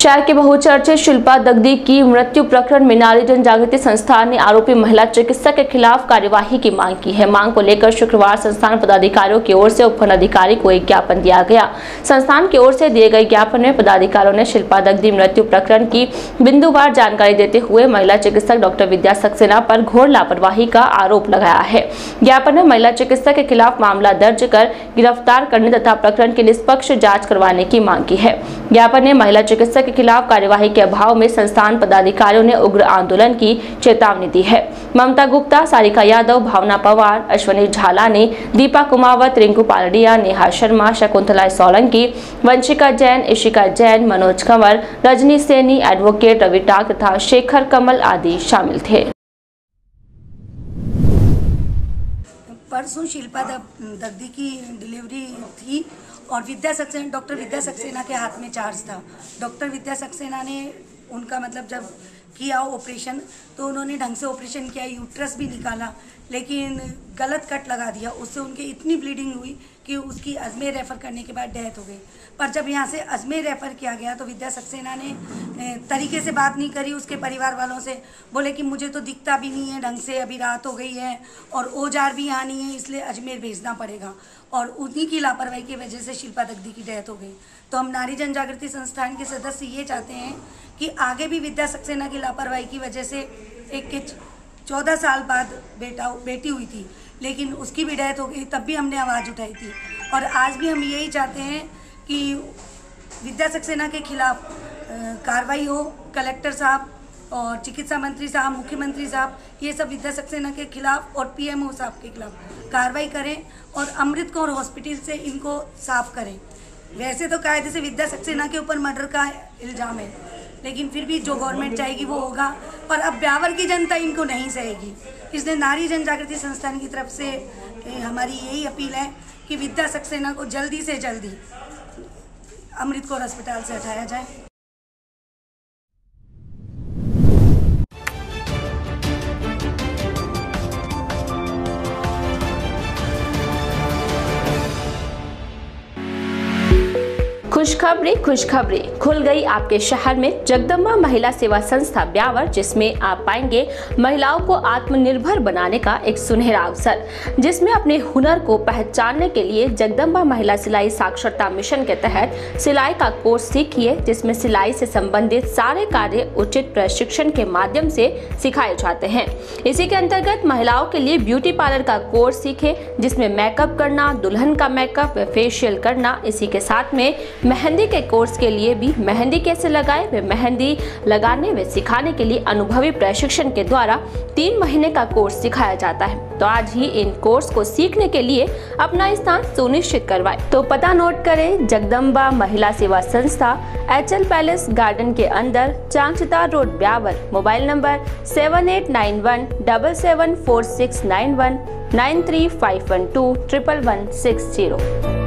शहर के बहुचर्चित शिल्पा दगदी की मृत्यु प्रकरण में नारी जन जागृति संस्थान ने आरोपी महिला चिकित्सक के खिलाफ कार्यवाही की मांग की है। मांग को लेकर शुक्रवार संस्थान पदाधिकारियों की ओर से उपखंड अधिकारी को एक ज्ञापन दिया गया। संस्थान की ओर से दिए गए ज्ञापन में पदाधिकारियों ने शिल्पा दगदी मृत्यु प्रकरण की बिंदुवार जानकारी देते हुए महिला चिकित्सक डॉक्टर विद्या सक्सेना पर घोर लापरवाही का आरोप लगाया है। ज्ञापन में महिला चिकित्सक के खिलाफ मामला दर्ज कर गिरफ़्तार करने तथा प्रकरण की निष्पक्ष जाँच करवाने की मांग की है। ज्ञापन ने महिला चिकित्सक के खिलाफ कार्यवाही के अभाव में संस्थान पदाधिकारियों ने उग्र आंदोलन की चेतावनी दी है। ममता गुप्ता, सारिका यादव, भावना पवार, अश्वनी झाला ने, दीपा कुमावत, रिंकू पालडिया, नेहा शर्मा, शकुंतला सोलंकी, वंशिका जैन, इशिका जैन, मनोज कंवर, रजनी सैनी एडवोकेट रवि टाक तथा शेखर कमल आदि शामिल थे। परसों शिल्पा दग्दी की डिलीवरी थी। और विद्या सक्सेना, डॉक्टर विद्या सक्सेना के हाथ में चार्ज था। डॉक्टर विद्या सक्सेना ने उनका मतलब जब किया ऑपरेशन तो उन्होंने ढंग से ऑपरेशन किया यूट्रस भी निकाला, लेकिन गलत कट लगा दिया। उससे उनके इतनी ब्लीडिंग हुई कि उसकी अजमेर रेफ़र करने के बाद डेथ हो गई। पर जब यहाँ से अजमेर रेफ़र किया गया तो विद्या सक्सेना ने तरीके से बात नहीं करी उसके परिवार वालों से। बोले कि मुझे तो दिखता भी नहीं है ढंग से, अभी रात हो गई है और ओजार भी यहाँ नहीं है, इसलिए अजमेर भेजना पड़ेगा। और उन्हीं की लापरवाही की वजह से शिल्पा दग्दी की डेथ हो गई। तो हम नारी जन जागृति संस्थान के सदस्य ये चाहते हैं कि आगे भी विद्या सक्सेना की लापरवाही की वजह से एक के चौदह साल बाद बेटा, बेटी हुई थी, लेकिन उसकी भी डेथ हो गई, तब भी हमने आवाज़ उठाई थी। और आज भी हम यही चाहते हैं कि विद्या सक्सेना के खिलाफ कार्रवाई हो, कलेक्टर साहब और चिकित्सा मंत्री साहब, मुख्यमंत्री साहब, ये सब विद्या सक्सेना के खिलाफ और पीएमओ साहब के खिलाफ कार्रवाई करें और अमृत कौर हॉस्पिटल से इनको साफ़ करें। वैसे तो कायदे से विद्या सक्सेना के ऊपर मर्डर का इल्ज़ाम है लेकिन फिर भी जो गवर्नमेंट चाहेगी वो होगा। पर अब ब्यावर की जनता इनको नहीं सहेगी। इसलिए नारी जन जागृति संस्थान की तरफ़ से हमारी यही अपील है कि विद्या सक्सेना को जल्दी से जल्दी अमृत कौर अस्पताल से हटाया जाए। खुशखबरी खुशखबरी। खुल गई आपके शहर में जगदम्बा महिला सेवा संस्था ब्यावर, जिसमें आप पाएँगे महिलाओं को आत्मनिर्भर बनाने का एक सुनहरा अवसर, जिसमें अपने हुनर को पहचानने के लिए जगदम्बा महिला सिलाई साक्षरता मिशन के तहत सिलाई का कोर्स सीखिए, जिसमें सिलाई से संबंधित सारे कार्य उचित प्रशिक्षण के माध्यम से सिखाए जाते हैं। इसी के अंतर्गत महिलाओं के लिए ब्यूटी पार्लर का कोर्स सीखे, जिसमें मेकअप करना, दुल्हन का मेकअप, फेशियल करना, इसी के साथ में मेहंदी के कोर्स के लिए भी मेहंदी कैसे लगाए? वे मेहंदी लगाने व सिखाने के लिए अनुभवी प्रशिक्षण के द्वारा तीन महीने का कोर्स सिखाया जाता है। तो आज ही इन कोर्स को सीखने के लिए अपना स्थान सुनिश्चित करवाए। तो पता नोट करें जगदम्बा महिला सेवा संस्था एच एल पैलेस गार्डन के अंदर, Chanchta road, Beawar. Mobile number seven eight nine one double seven four six nine one nine three five one two triple one six zero.